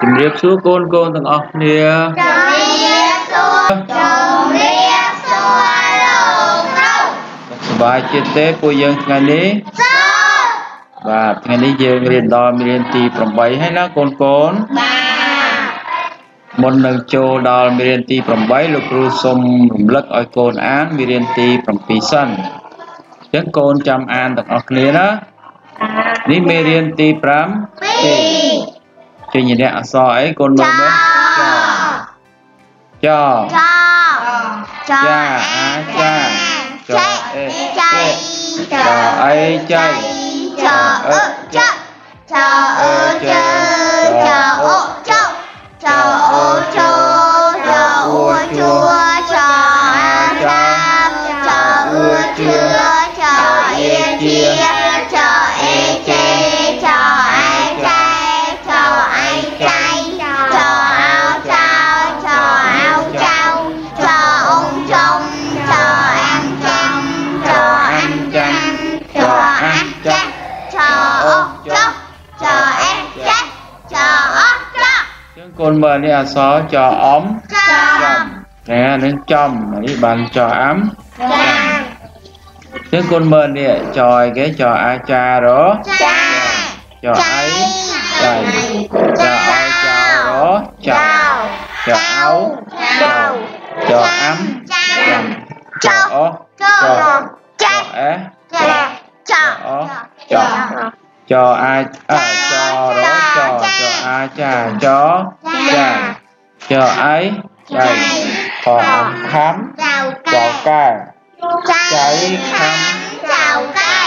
ជំរាបសួរកូនកូនទាំងអស់គ្នាជំរាបសួរជំរាបសួរលោកគ្រូសប្បាយចិត្តទេពួកយើងថ្ងៃនេះបាទថ្ងៃនេះយើងរៀនដល់មេរៀនទី8ហើយណាកូនកូនបាទមុននឹងចូលដល់មេរៀនទី8លោកគ្រូសូមរំលឹកឲ្យកូនអានមេរៀនទី7សិនអញ្ចឹងកូនចាំអានទាំងអស់គ្នាណានេះមេរៀនទី5 2 chữ nhìn đấy ạ ấy con bơ đấy cho cho cho a cha cho e cho cho ấy chay cho ơ chắc cho ơ chớ cho ơ អញ្ចឹងកូនមើលនេះអក្សរចអំចចំតែនឹងចំនេះបានចអាំចាអញ្ចឹងកូនមើលនេះចឲ្យគេចអាចាររចាចអីចៃចឲ្យចៅរ ចៅចអោចៅចអាំចាំចអចចចចអេចចអចចអាចអចរចចអាចាចចាចអីចៃខអំខំចៅចកែកែចៅខំចៅកែ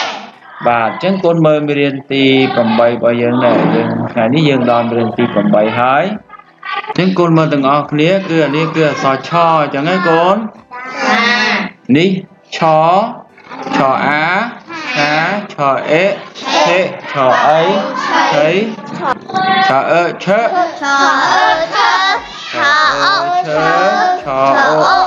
បាទអញ្ចឹងកូនមើលមេរៀនទី8របស់យើងដែរយើងថ្ងៃនេះយើងដល់មេរៀនទី8ហើយអញ្ចឹងកូនមើលទាំងអស់គ្នាគឺអានេះគឺអក្សរឆអញ្ចឹងហើយកូននេះឆឆអា ហាឆអេឆេឆអីឆៃឆអឺឆឆអឺឆឆអូឆឆអូ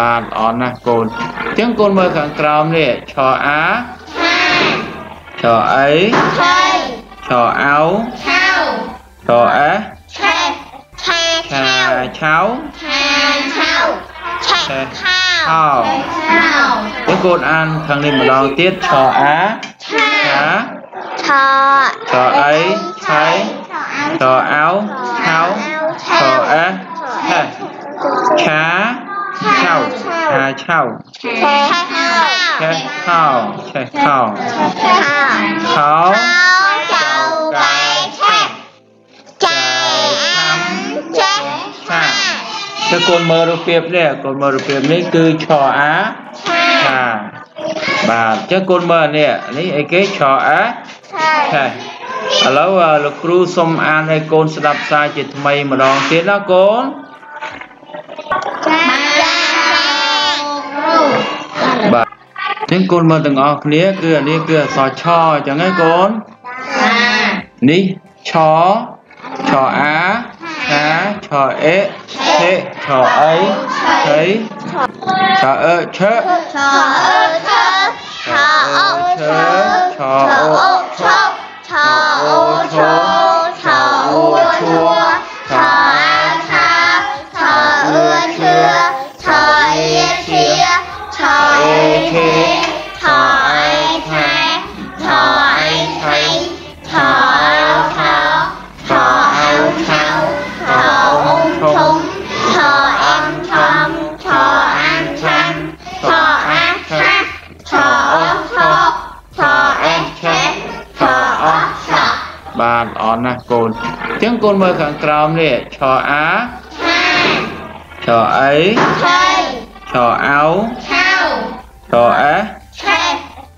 បាទល្អណាស់កូនអញ្ចឹងកូនមើលខាងក្រោមនេះឆអាហាឆអីថៃឆអោឆៅឆអេឆេឆេឆាឆៅឆៅឆាឆៅឆេខៅខោឆៅអញ្ចឹងកូនអានខាងនេះម្ដងទៀតឆអាឆៅឆាឆឆអីឆៃឆអោឆៅឆអេឆេ ឆាឆៅឆាឆៅឆេខៅឆេខោឆេខោឆៅខោចៅកែឆេចែអាំចេះឆាទៅកូនមើលរូបភាពនេះកូនមើលរូបភាពនេះគឺឆអាឆាឆាបាទអញ្ចឹងកូនមើលនេះនេះអីគេឆអាឆេឆាឥឡូវអ่าលោកគ្រូសុំអានឲ្យកូនស្ដាប់សារជាថ្មីម្ដងទៀតណាកូនចាចាគ្រូ បាទអញ្ចឹងកូនមើលទាំងអស់គ្នាគឺអានេះគឺអក្សរឆអញ្ចឹងហើយកូនចានេះឆឆអាហាឆអេឆេឆអីឆៃឆអឺឆឆអឺឆឆអូឆឆអូឆឆអូឆឆ បាទល្អណាស់កូនអញ្ចឹងកូនមើលខាងក្រោមនេះឆអាហាឆអីថៃឆអោឆៅឆអេឆេ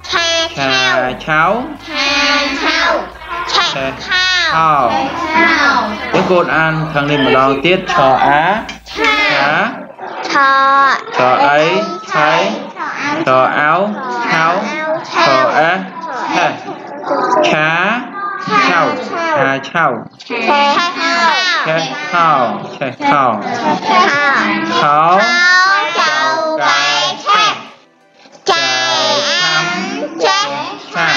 ឆេឆាឆៅឆៅឆាឆៅឆេខៅឆោចឹងកូនអានខាងនេះម្ដងទៀតឆអាឆាឆឆអីឆៃឆអោឆៅឆអះឆេះឆាឆៅ ឆាឆៅឆឆឆេះឆោឆេះឆោឆឆោឆៅកែឆេចែអាំចេះឆា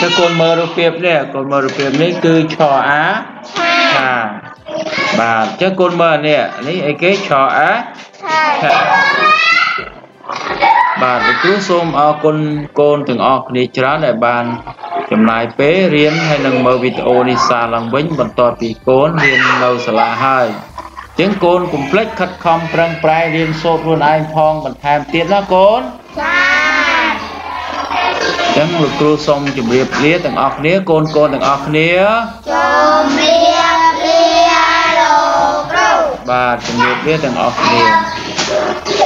គឺកូនមើលរូបភាពនេះកូនមើលរូបភាពនេះគឺឆអាឆាបាទចឹងកូនមើលនេះនេះអីគេឆអាឆាបាទលោកគ្រូសូមអរគុណកូនទាំងអស់គ្នាច្រើនដែលបាន ចំណាយពេលរៀនហើយនឹងមើលវីដេអូនេះសារឡើងវិញបន្ទាប់ពីកូនរៀននៅសាលាហើយចឹងកូនកុំភ្លេចខិតខំប្រឹងប្រែងរៀនសូត្រខ្លួនឯងផងបន្ថែមទៀតណាកូនចាអញ្ចឹងលោកគ្រូសូមជម្រាបលាទាំងអស់គ្នាកូនកូនទាំងអស់គ្នាជំរាបលាលោកគ្រូបាទជម្រាបលាទាំងអស់គ្នាជ